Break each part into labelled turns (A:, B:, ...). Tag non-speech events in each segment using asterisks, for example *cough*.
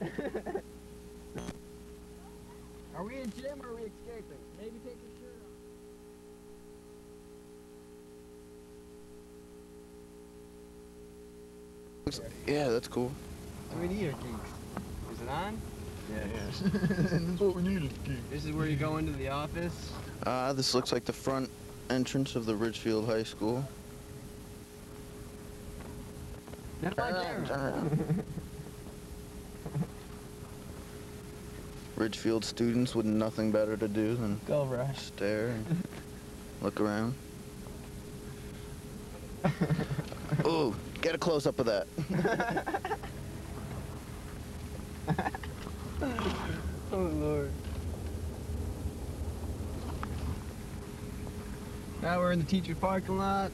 A: bench. *laughs* are we in gym or are we escaping? Maybe take your shirt off.
B: Yeah, that's cool.
A: Do we need a geeks? Is it on?
C: Yeah, *laughs* That's what we needed,
A: This is where you go into the office.
B: Uh, this looks like the front entrance of the Ridgefield High School.
A: Not
B: Turn
A: like
B: around,
A: there.
B: turn around. Ridgefield students with nothing better to do than
A: Go rush.
B: stare and *laughs* look around. *laughs* Ooh, get a close up of that. *laughs*
A: Oh lord. Now we're in the teacher's parking lot.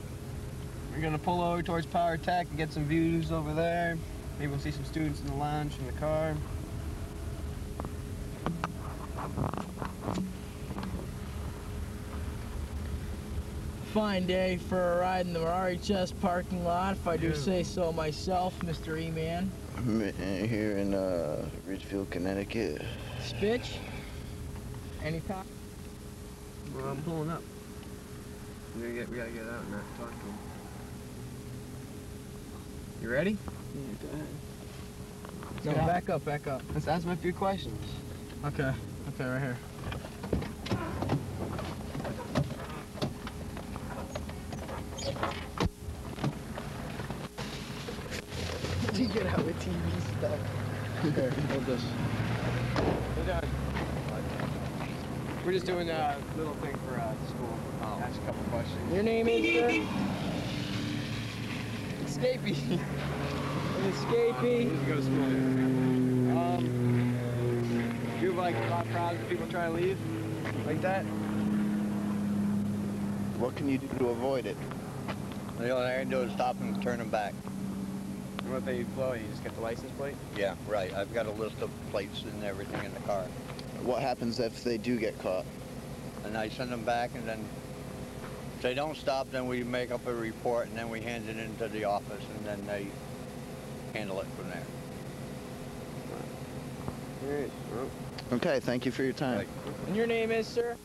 A: We're gonna pull over towards Power Tech and get some views over there. Maybe we'll see some students in the lounge from the car.
D: Fine day for a ride in the RHS parking lot, if I do say so myself, Mr. E-Man.
B: I'm here in uh, Ridgefield, Connecticut.
D: Spitch? Anytime?
A: Well, I'm pulling up. We gotta get, we gotta get out and not talk to him. You ready? Yeah, go ahead.
D: No, back up, back up.
A: Let's ask him a few questions.
D: Okay, okay, right here. *laughs*
A: you get out with TV stuff?
D: Here, hold this.
A: We're done. We're just doing a little thing for uh, school. Ask a couple questions.
D: Your name is, sir?
A: Escapee.
D: Escapee.
A: Just go to school. Um, you like a lot of problems with people try to leave? Like that?
B: What can you do to avoid it?
C: The only thing I can do is stop them and turn them back.
A: And what they blow, you just get the license plate?
C: Yeah, right. I've got a list of plates and everything in the car.
B: What happens if they do get caught?
C: And I send them back and then if they don't stop, then we make up a report and then we hand it into the office and then they handle it from there.
A: Alright. Well,
B: Okay, thank you for your time.
D: And your name is, sir?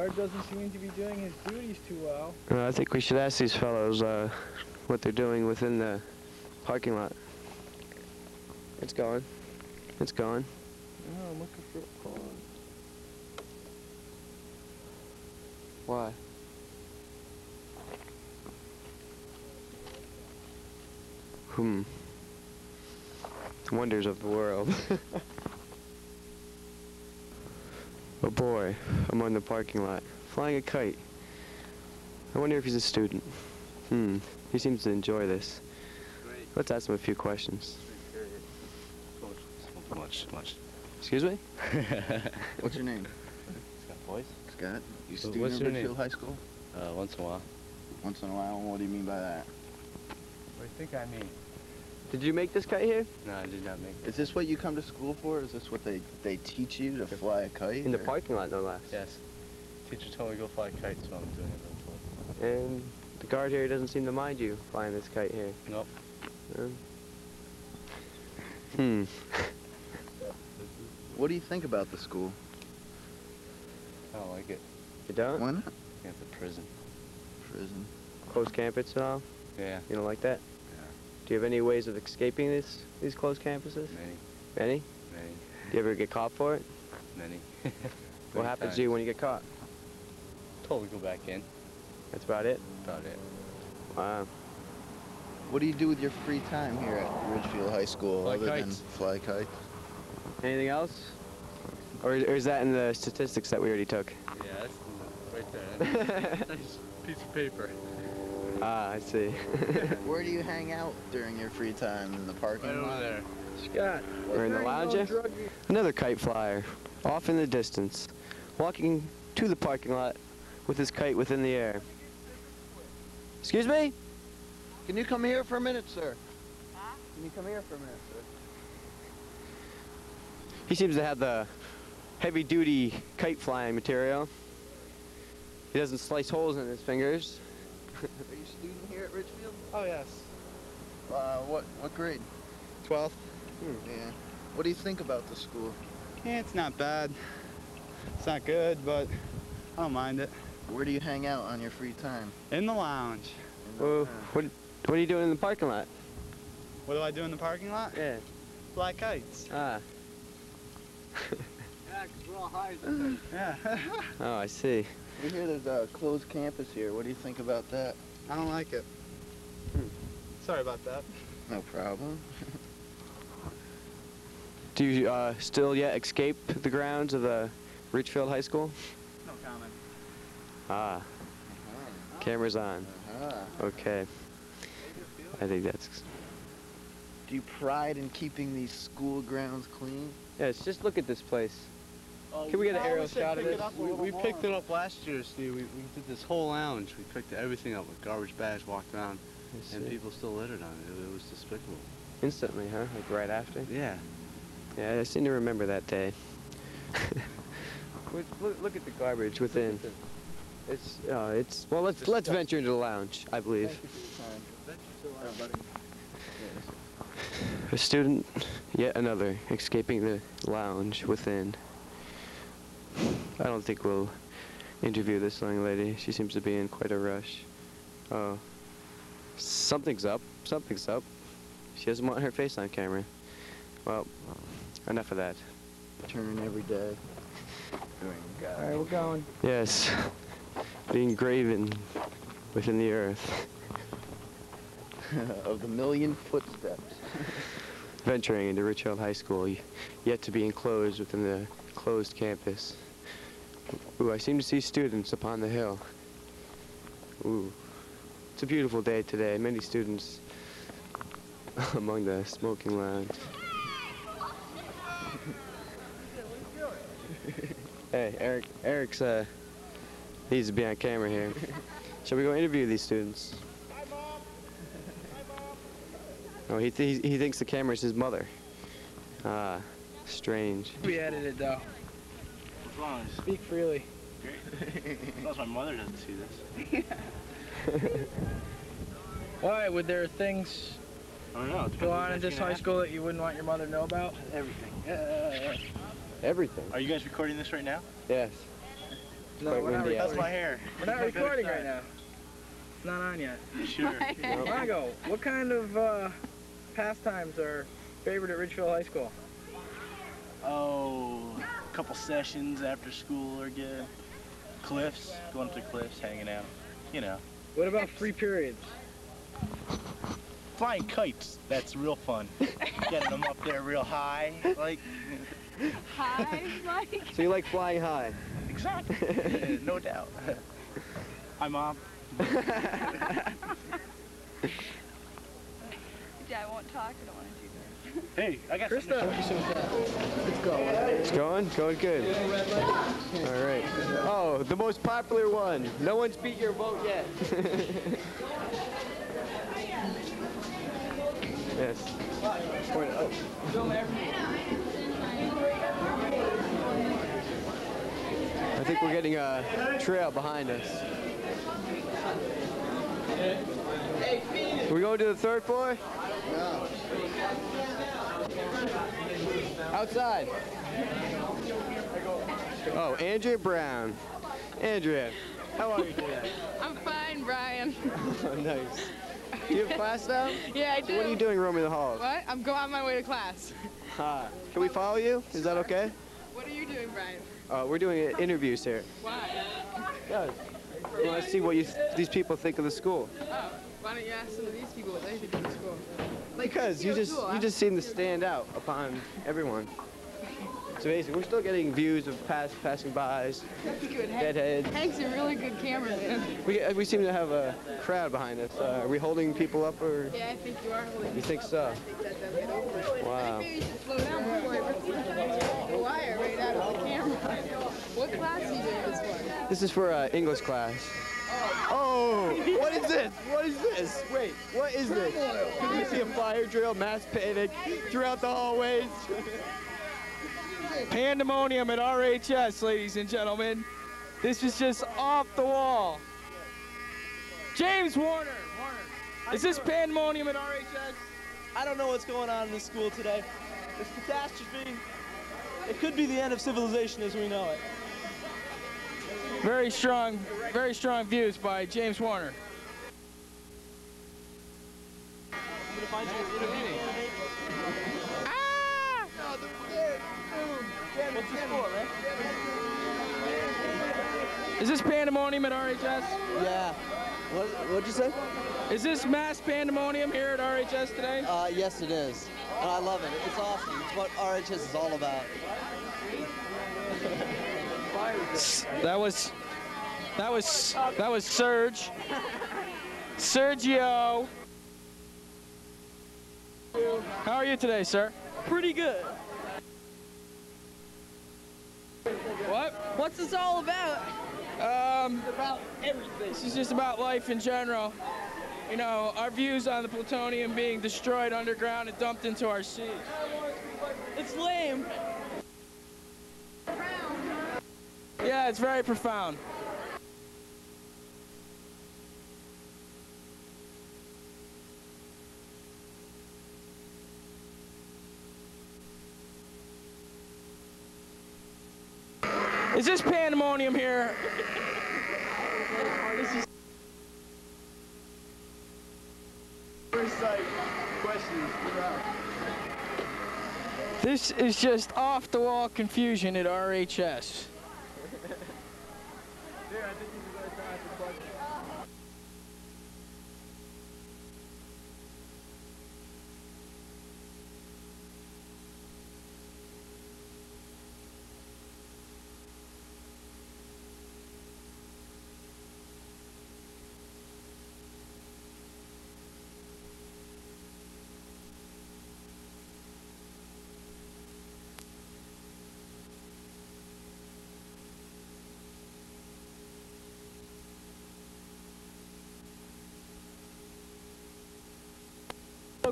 D: Guard doesn't seem to be doing his duties too well.
E: Uh, I think we should ask these fellows uh, what they're doing within the parking lot. It's going. It's going.
D: Oh, I'm looking for a call.
E: Why? Hmm. Wonders of the world. *laughs* a boy among the parking lot, flying a kite. I wonder if he's a student. Hmm. He seems to enjoy this. Let's ask him a few questions.
F: Much, much.
E: Excuse me? *laughs*
B: What's your name?
F: Scott Boyce.
B: Scott. You
F: So
B: student
F: what's
B: at
F: your name?
B: Ridgefield High School?
F: Uh, once in a while.
B: Once in a while. What do you mean by that?
A: What do you think I mean?
E: Did you make this kite here?
F: No, I did not make it.
B: Is this what you come to school for? Is this what they, they teach you to fly a kite?
E: In the
B: or-
E: parking lot, no less.
F: Yes. Teacher told me to go fly a kite, so I'm doing it.
E: And the guard here doesn't seem to mind you flying this kite here.
F: Nope.
E: Um, Hmm.
B: What do you think about the school?
F: I don't like it.
E: You don't?
B: Why not?
F: It's a prison.
B: Prison.
E: Closed campus and all?
F: Yeah.
E: You don't like that?
F: Yeah.
E: Do you have any ways of escaping this these closed campuses?
F: Many,
E: Any?
F: many,
E: Do you ever get caught for it?
F: many. *laughs*
E: What happens to you when you get caught?
F: Totally go back in.
E: That's about it?
F: About it.
E: Wow.
B: What do you do with your free time here at Ridgefield High School
F: Fly
B: other
F: kites.
B: than fly kites?
E: Anything else? Or, or is that in the statistics that we already took?
F: Yeah, that's right there. *laughs* nice piece of paper.
E: Ah, I see. *laughs*
B: Where do you hang out during your free time? In the parking
F: Right
B: lot?
F: over there.
D: Scott.
E: We're in the lounge here? Another kite flyer. off in the distance, walking to the parking lot with his kite within the air. Excuse me?
B: Can you come here for a minute, sir? Can you come here for a minute, sir?
E: He seems to have the heavy duty kite flying material. He doesn't slice holes in his fingers.
B: Are you a student here at Ridgefield?
F: Oh, yes.
B: Uh, what what grade?
F: 12th.
B: Yeah. What do you think about the school?
F: Yeah, it's not bad. It's not good, but I don't mind it.
B: Where do you hang out on your free time?
F: In the lounge.
B: In the-
E: Whoa,
B: uh,
E: what, what are you doing in the parking lot?
F: What do I do in the parking lot?
E: Yeah.
F: Fly kites.
E: Ah. *laughs*
A: Yeah, 'cause we're all high as.
F: Yeah. *laughs*
E: Oh, I see.
B: We hear there's a closed campus here. What do you think about that?
F: I don't like it. Sorry about that.
B: No problem. *laughs*
E: Do you uh, still yet escape the grounds of the Ridgefield High School?
F: No comment.
E: Ah, camera's on.
B: Uh-huh.
E: Okay. I think that's.
B: Do you pride in keeping these school grounds clean?
E: Yes, just look at this place. Can we get an aerial shot of this?
F: We, we picked it up last year, Steve. We, we did this whole lounge. We picked everything up with garbage bags, walked around, and people still littered on it. It, it was despicable.
E: Instantly, huh? Like right after?
F: Yeah.
E: Yeah, I seem to remember that day. look, *laughs* *laughs* look, look at the garbage within. It's, uh, it's. Well, let's let's venture into the lounge. I believe. A student, yet another, escaping the lounge within. I don't think we'll interview this young lady. She seems to be in quite a rush. Oh. Something's up. Something's up. She doesn't want her face on camera. Well, enough of that.
B: Turn every day. *laughs*
D: All right, we're going.
E: Yes. Being graven within the earth. *laughs*
B: of the million footsteps.
E: Venturing into Ridgefield High School, yet to be enclosed within the closed campus. Ooh, I seem to see students upon the hill. Ooh. It's a beautiful day today. Many students *laughs* among the smoking lounge. *laughs* hey, Eric. Eric's uh needs to be on camera here. *laughs* Shall we go interview these students? Oh, he, th- he thinks the camera's his mother. Ah, strange.
D: We edited it though.
F: What's wrong?
D: Speak freely.
F: Plus *laughs* my mother doesn't see this. *laughs*
D: Why? Would there things
F: I don't know.
D: go on in this high school that you wouldn't want your mother to know about?
F: Everything.
E: Everything.
F: Are you guys recording this right now?
E: Yes.
D: No,
E: Quite
D: we're not
E: windy out.
F: That's
D: recording.
F: my hair.
D: We're not *laughs* recording right now. It's not on yet.
F: Sure.
D: Margo, what kind of uh, pastimes are favored at Ridgefield High School?
G: Oh, a couple sessions after school are good. Cliffs, going to cliffs, hanging out. You know,
D: What about free periods?
G: flying kites. That's real fun. Getting them up there real high, like
H: High, Mike.
E: So you like flying high?
G: exactly, Yeah, *laughs* no doubt. Hi, mom. *laughs*
H: Dad won't talk. I don't want to do that.
G: Hey, I got something to
D: Krista,
G: show you.
E: It's going? Going good. All right. Oh, the most popular one. No one's beat your vote yet. *laughs* yes. Point-. I think we're getting a trail behind us. Are we going to the third floor? Outside. Oh, Andrea Brown. Andrea, how are you today? *laughs*
H: I'm fine, Brian. *laughs*
E: Oh, nice. Do you have class now? *laughs*
H: Yeah, I do.
E: So what are you doing roaming the halls?
H: What? I'm going on my way to class.
E: Ah, can we follow you? Is that okay?
H: What are you doing, Brian?
E: Uh, we're doing uh, interviews here.
H: Why?
E: Yes. We want to see what you th- these people think of the school.
H: Oh, why don't you ask some of these people what they think of the school?
E: Because you just you just seem to stand out upon everyone. It's amazing. We're still getting views of pass passing bys, deadheads.
H: Hank's a really good cameraman.
E: We we seem to have a crowd behind us. Uh, are we holding people up or?
H: Yeah, I think you are holding.
E: You think so?
H: I think that they'll get over it.
E: Wow.
H: Maybe you should slow down before I rip the wire right out of the camera. *laughs* What class are you doing this for?
E: This is for uh, English class. Oh, what is this? What is this? Wait, what is this? Can you see a fire drill, mass panic throughout the hallways?
I: Pandemonium at RHS, ladies and gentlemen. This is just off the wall. James Warner. Warner. Is this pandemonium at RHS?
J: I don't know what's going on in this school today. This catastrophe, it could be the end of civilization as we know it.
I: Very strong, very strong views by James Warner. Ah! Is this pandemonium at RHS?
J: Yeah. What, what'd you say?
I: Is this mass pandemonium here at RHS today?
J: Uh, yes, it is. And I love it. It's awesome. It's what RHS is all about. *laughs*
I: That was, that was, that was Serge. Sergio. How are you today, sir?
J: Pretty good.
I: What?
H: What's this all about?
I: Um, about everything. This is just about life in general. You know, our views on the plutonium being destroyed underground and dumped into our seas.
J: It's lame.
I: Yeah, it's very profound. Is this pandemonium here? This is just off the wall confusion at RHS.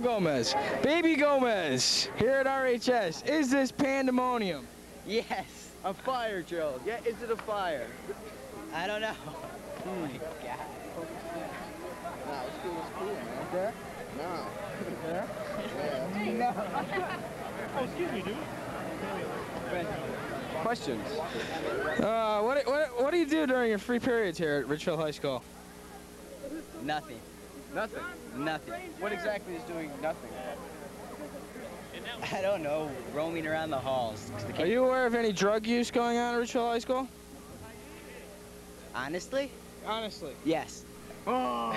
I: Gomez, Baby Gomez, here at RHS. Is this pandemonium?
J: Yes.
G: A fire drill. Yeah, is it a fire?
J: I don't know. *laughs*
G: oh Nah, this school was cool, man. There? No. *laughs*
E: Questions?
I: Uh, what, what, what do you do during your free periods here at Ridgefield High School?
J: Nothing.
G: Nothing.
J: Nothing.
G: What exactly is doing nothing?
J: I don't know. Roaming around the halls. the
I: Are you aware of any drug use going on at Ridgefield High School?
J: Honestly?
I: Honestly.
J: Yes.
G: Oh,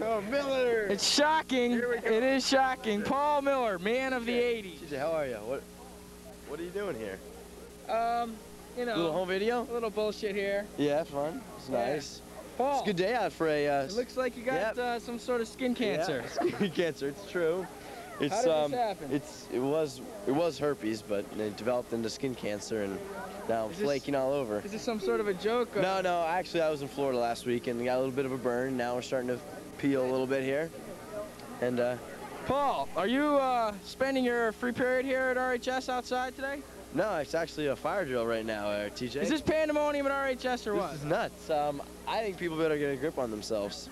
G: *laughs* Miller.
I: It's shocking. It is shocking. Paul Miller, man of the 80s.
G: TJ, how are you? What What are you doing here?
I: Um, you know, A
G: Little home video?
I: a little bullshit here.
G: Yeah, fun. It's
I: Yeah. Paul,
G: It's a good day out for a. Uh,
I: it looks like you got
G: Yep.
I: uh, some sort of skin cancer.
G: Yeah, *laughs* skin cancer. It's true. It's
I: How did
G: um,
I: this happen?
G: it's it was it was herpes, but it developed into skin cancer, and now I'm
I: Is this-
G: flaking all over.
I: Is this some sort of a joke? or-
G: No, no. Actually, I was in Florida last week and got a little bit of a burn. Now we're starting to peel a little bit here, and uh,
I: Paul, are you uh, spending your free period here at RHS outside today?
G: No, it's actually a fire drill right now, uh, TJ.
I: Is this pandemonium at RHS or what?
G: This is nuts. Um, I think people better get a grip on themselves.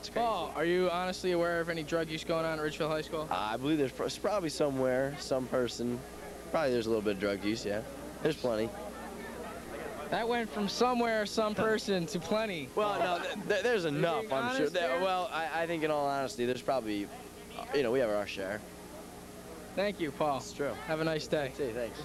G: It's crazy.
I: Paul, are you honestly aware of any drug use going on at Ridgefield High School?
G: I believe there's pro- probably somewhere, some person, probably there's a little bit of drug use. Yeah, there's plenty.
I: That went from somewhere, some person to plenty.
G: Well, no, th- th- there's enough. I'm sure. There- well, I, I think in all honesty, there's probably, uh, you know, we have our share.
I: Thank you, Paul.
G: It's true.
I: Have a nice day.
G: Say thanks.